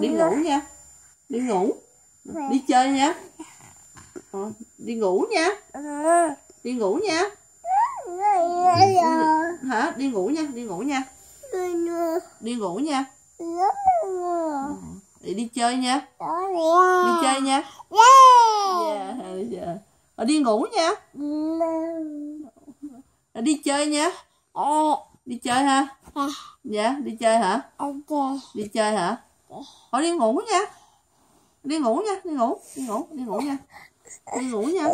đi ngủ nha. Đi ngủ. Đi chơi nha. Ờ, đi ngủ nha. Đi ngủ nha. Hả? Đi ngủ nha đi ngủ nha. Đi ngủ nha. Đi đi chơi nha. Đi chơi nha. Yeah, yeah. Ờ, đi ngủ nha. Ờ, đi chơi nha. Đi chơi ha. Dạ. Đi chơi hả? Đi chơi hả Thôi đi ngủ nha. Đi ngủ nha đi ngủ đi ngủ đi ngủ nha. Đi ngủ nha.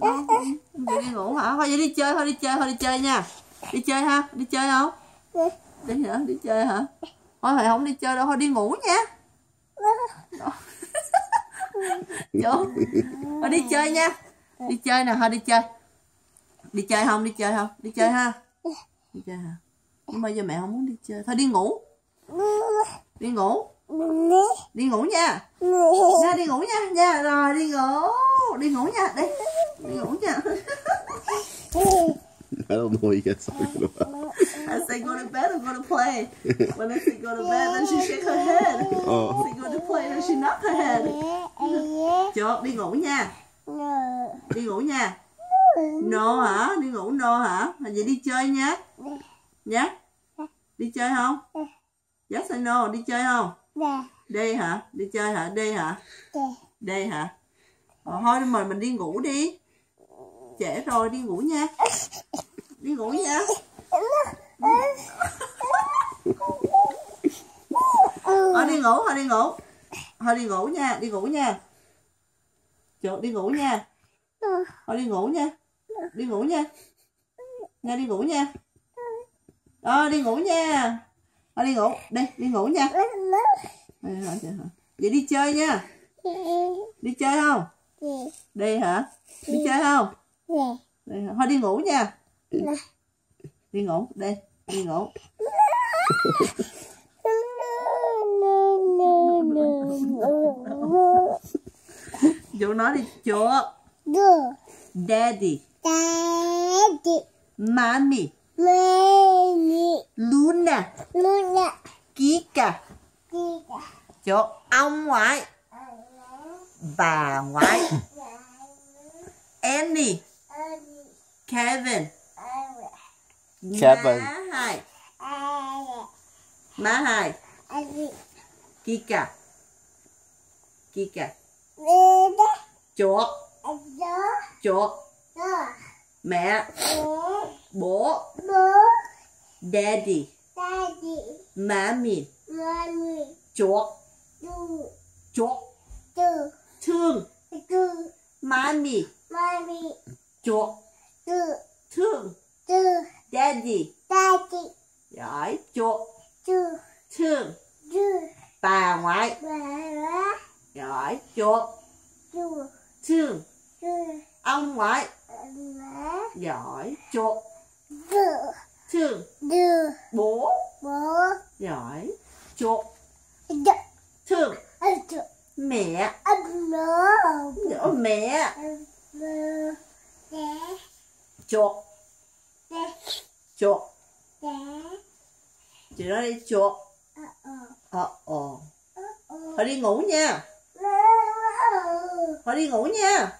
Ờ, đi, đi ngủ hả? Thôi vậy đi chơi thôi đi chơi thôi đi chơi nha. Đi chơi ha đi chơi không? Đi hả đi chơi hả? Thôi phải không đi chơi đâu thôi đi ngủ nha. Vô. Thôi đi chơi nha. Đi chơi nè thôi đi chơi. Đi chơi không đi chơi không? Đi chơi ha. Đi chơi hả? Nhưng mà giờ mẹ không muốn đi chơi. Thôi đi ngủ đi ngủ đi ngủ nha nha đi ngủ nha nha rồi đi ngủ đi ngủ nha đi đi ngủ nha I don't know what you guys talking about. I say go to bed or go to play. When I say go to bed, then she shake her head. Oh. Say go to play, then she knock her head. Chuột đi ngủ nha. Đi ngủ nha. No hả? Đi ngủ no hả? Vậy đi chơi nha. Nhá. Đi chơi không? Yes hay no? Đi chơi không? Đi hả? Đi chơi hả? Đi hả? Đi hả? Ờ, thôi mà mình đi ngủ đi. Trễ rồi đi ngủ nha. Đi ngủ nha. Thôi đi ngủ, thôi đi ngủ. Thôi đi ngủ nha, đi ngủ nha. Chuột đi ngủ nha. Thôi đi ngủ nha. Đi ngủ nha. Nha đi ngủ nha. Đó, đi ngủ nha. Thôi đi ngủ, đi, đi ngủ nha. Vậy đi chơi nha. Đi chơi không? Đi hả? Đi chơi không? Đi hả? Thôi đi ngủ nha. Đi ngủ, đi, đi ngủ. Vô nói đi chuột. Daddy, Mommy, Luna, Kika. Chuột ông ngoại, bà ngoại. Annie, Kevin. Kevin. Má hai, má hai. Kika. Kika. Chuột, chuột. Mẹ, bố, daddy, mommy. Chuột, chuột. Thương, mommy. Chuột, thương. Daddy. Giỏi, chuột, thương. Bà ngoại. Giỏi, chuột, thương. Ông ngoại. Giỏi, chuột, thương. Bố. Giỏi, chuột, thương. Mẹ. Giỏi, mẹ. Chuột, chuột. Chị nói đi chuột. Ờ, ờ. Thôi đi ngủ nha. Thôi đi ngủ nha.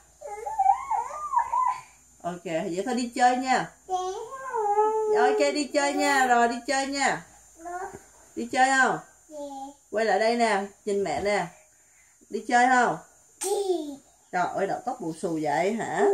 Ok, vậy thôi đi chơi nha. Rồi, Ok, đi chơi nha. Rồi, đi chơi nha. Đi chơi không? Quay lại đây nè. Nhìn mẹ nè. Đi chơi không? Trời ơi, đầu tóc bù xù vậy hả?